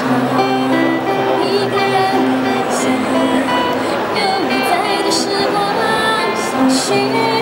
一个人想永远在的时光相许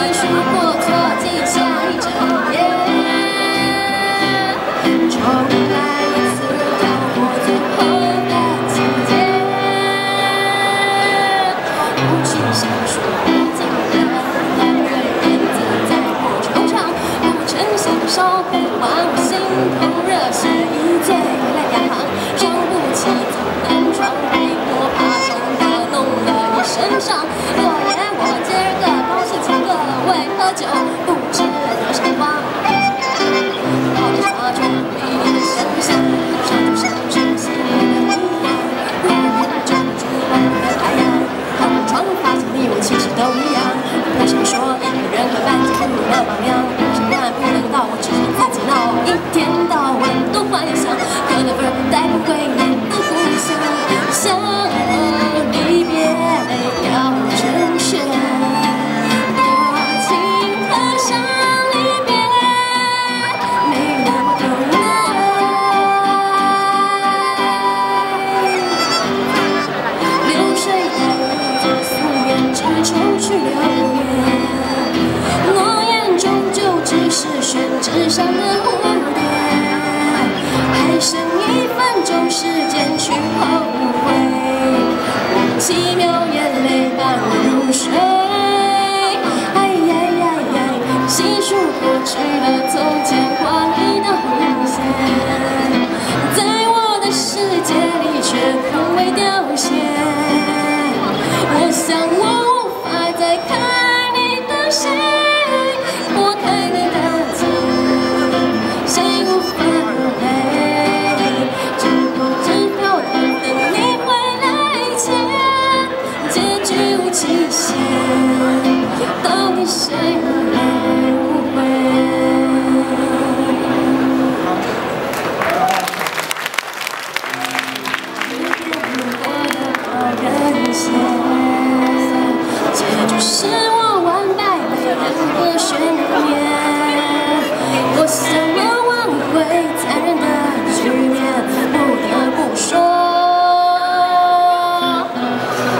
为什一样不想说一个人和半截胡同的榜样不习惯不能到我只想自己闹一天到晚都幻想。可哪儿带不回重去流年，诺言终究只是宣纸上的蝴蝶。还剩一分钟时间去后悔，七秒眼泪把我入睡。哎呀呀呀，细数过去的从前的红线，在我的世界里却从未凋谢。虚无极限，到底谁？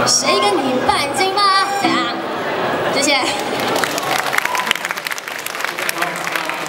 谁跟你拜金